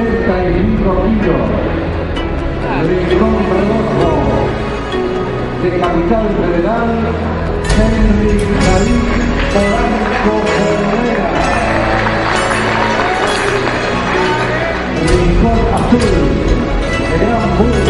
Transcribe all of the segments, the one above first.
75 kilos. Rincón Redondo. De capital federal, Henry David Polanco Herrera. Rincón Azul. de Gran Burgo.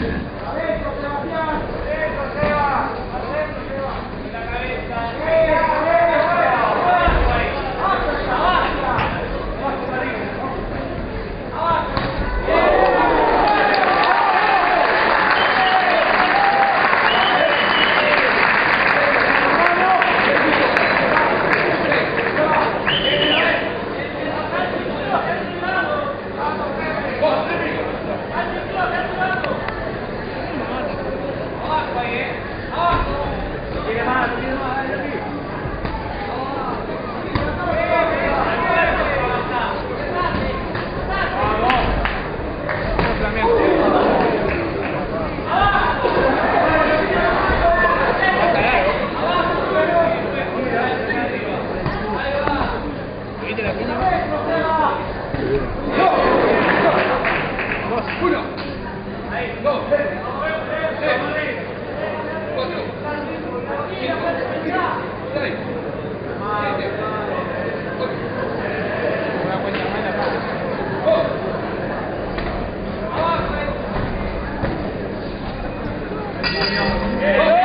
Yeah. Yeah.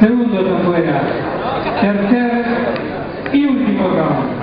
saúde da tua Terceiro e último round.